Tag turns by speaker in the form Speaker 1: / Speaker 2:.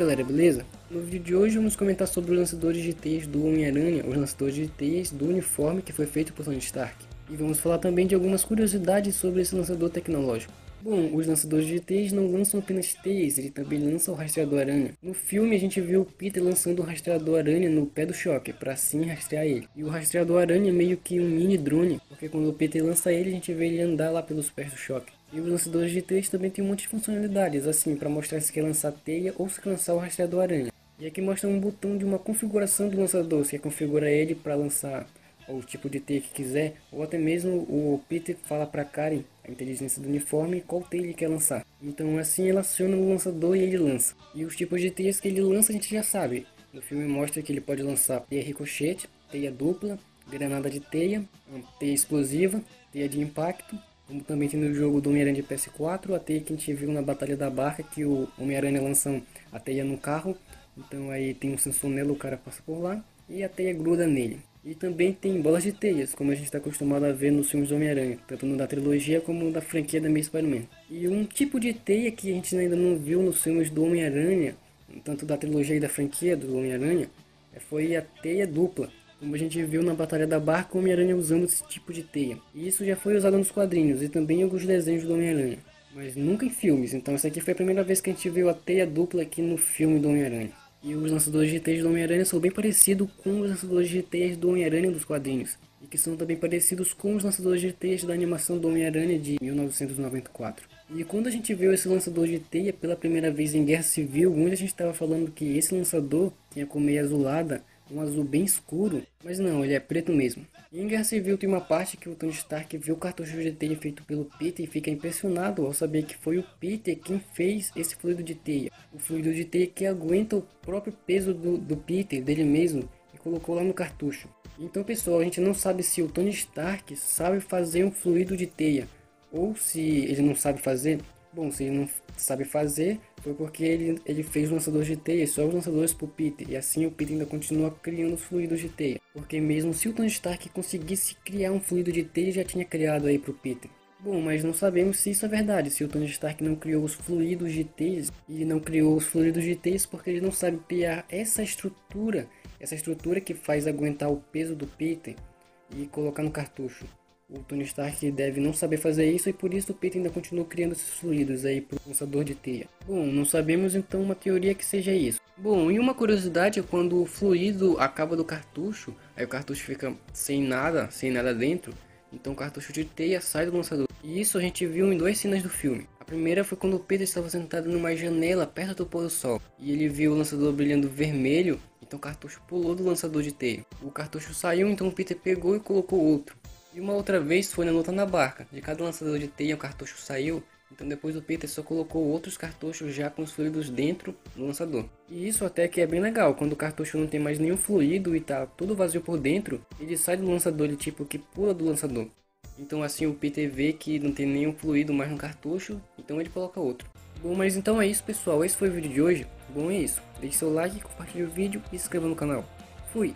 Speaker 1: galera, beleza? No vídeo de hoje vamos comentar sobre os lançadores de teias do Homem-Aranha, os lançadores de teias do uniforme que foi feito por Tony Stark. E vamos falar também de algumas curiosidades sobre esse lançador tecnológico. Bom, os lançadores de teias não lançam apenas teias, ele também lança o rastreador aranha. No filme a gente viu o Peter lançando o rastreador aranha no pé do choque, para assim rastrear ele. E o rastreador aranha é meio que um mini drone, porque quando o Peter lança ele a gente vê ele andar lá pelos pés do choque. E os lançadores de teias também tem monte de funcionalidades, assim, para mostrar se quer lançar teia ou se quer lançar o rastreador aranha. E aqui mostra um botão de uma configuração do lançador, se quer configurar ele para lançar o tipo de teia que quiser, ou até mesmo o Peter fala para Karen, a inteligência do uniforme, qual teia ele quer lançar. Então assim ele aciona o lançador e ele lança. E os tipos de teias que ele lança a gente já sabe. No filme mostra que ele pode lançar teia ricochete, teia dupla, granada de teia, teia explosiva, teia de impacto, como também tem no jogo do Homem-Aranha de PS4, a teia que a gente viu na Batalha da Barca, que o Homem-Aranha lança a teia no carro, então aí tem um sensor nela, o cara passa por lá, e a teia gruda nele. E também tem bolas de teias, como a gente está acostumado a ver nos filmes do Homem-Aranha, tanto no da trilogia como no da franquia da Miss Spider-Man. E um tipo de teia que a gente ainda não viu nos filmes do Homem-Aranha, tanto da trilogia e da franquia do Homem-Aranha, foi a teia dupla, como a gente viu na Batalha da Barca, o Homem-Aranha usando esse tipo de teia. E isso já foi usado nos quadrinhos e também em alguns desenhos do Homem-Aranha. Mas nunca em filmes, então essa aqui foi a primeira vez que a gente viu a teia dupla aqui no filme do Homem-Aranha. E os lançadores de teias do Homem-Aranha são bem parecidos com os lançadores de teias do Homem-Aranha dos quadrinhos. E que são também parecidos com os lançadores de teias da animação do Homem-Aranha de 1994. E quando a gente viu esse lançador de teia pela primeira vez em Guerra Civil, muita gente estava falando que esse lançador tinha com meia azulada um azul bem escuro, mas não, ele é preto mesmo. Em Guerra Civil tem uma parte que o Tony Stark vê o cartucho de teia feito pelo Peter e fica impressionado ao saber que foi o Peter quem fez esse fluido de teia. O fluido de teia que aguenta o próprio peso do, do Peter, dele mesmo, e colocou lá no cartucho. Então pessoal, a gente não sabe se o Tony Stark sabe fazer um fluido de teia, ou se ele não sabe fazer, Bom, se ele não sabe fazer, foi porque ele, ele fez lançadores de teia, só os lançadores pro Peter, e assim o Peter ainda continua criando os fluidos de teia. Porque mesmo se o Tony Stark conseguisse criar um fluido de teia, já tinha criado aí pro Peter. Bom, mas não sabemos se isso é verdade, se o Tony Stark não criou os fluidos de teias, e não criou os fluidos de teias porque ele não sabe criar essa estrutura, essa estrutura que faz aguentar o peso do Peter e colocar no cartucho. O Tony Stark deve não saber fazer isso e por isso o Peter ainda continua criando esses fluidos aí pro lançador de teia. Bom, não sabemos então uma teoria que seja isso. Bom, e uma curiosidade é quando o fluido acaba do cartucho, aí o cartucho fica sem nada, sem nada dentro, então o cartucho de teia sai do lançador. E isso a gente viu em duas cenas do filme. A primeira foi quando o Peter estava sentado numa janela perto do pôr do sol e ele viu o lançador brilhando vermelho, então o cartucho pulou do lançador de teia. O cartucho saiu, então o Peter pegou e colocou outro. E uma outra vez foi na luta na barca. De cada lançador de teia o cartucho saiu, então depois o Peter só colocou outros cartuchos já com os fluidos dentro do lançador. E isso até que é bem legal, quando o cartucho não tem mais nenhum fluido e tá tudo vazio por dentro, ele sai do lançador, ele tipo que pula do lançador. Então assim o Peter vê que não tem nenhum fluido mais no cartucho, então ele coloca outro. Bom, mas então é isso pessoal, esse foi o vídeo de hoje. Bom é isso, deixe seu like, compartilhe o vídeo e se inscreva no canal. Fui!